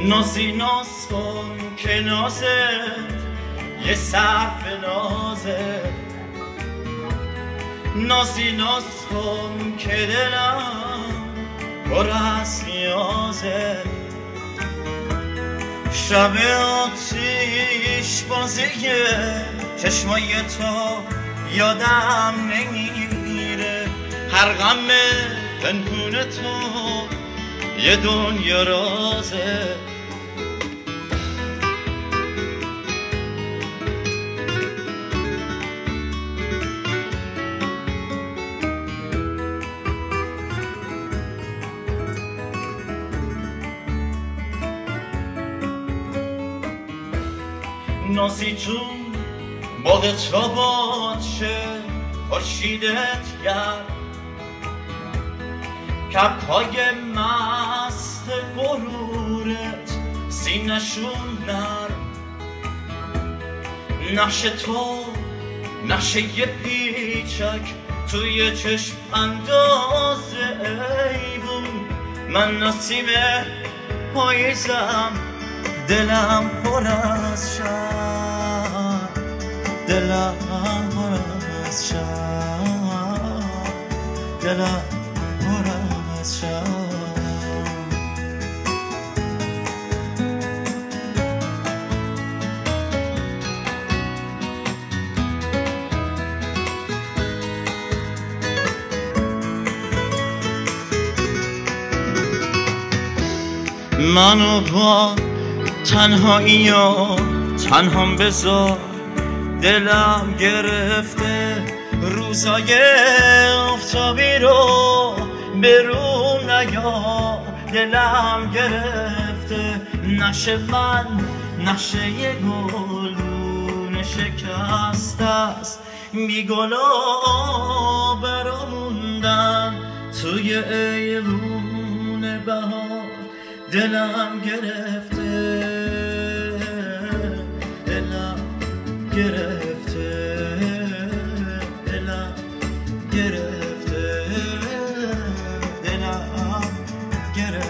نازی ناز کن که نازه یه صرف نازه. نازی ناز کن که دلم پر از نیازه. شب آتیش بازیه چشمای تو یادم نمیره. هر غم پنهون تو یه دنیا رازه. نازی جون بادت را باد شه خورشیدت گرد کپهای مست غرورت سینشون نر. نقش تو نقش یه پیچک توی چشم انداز ایوون. من نسیم پاییزم دلم پر از شب دلم پر از شب دلم شب منو با تنهایی و تنهام بذار دلم گرفته روزای افتابی رو برون نیا دلم گرفته. نشه من نشه یه گلون شکست است. بی گلا براموندن توی ایوون بهار. دلم گرفته دلم گرفته. دلم گرفته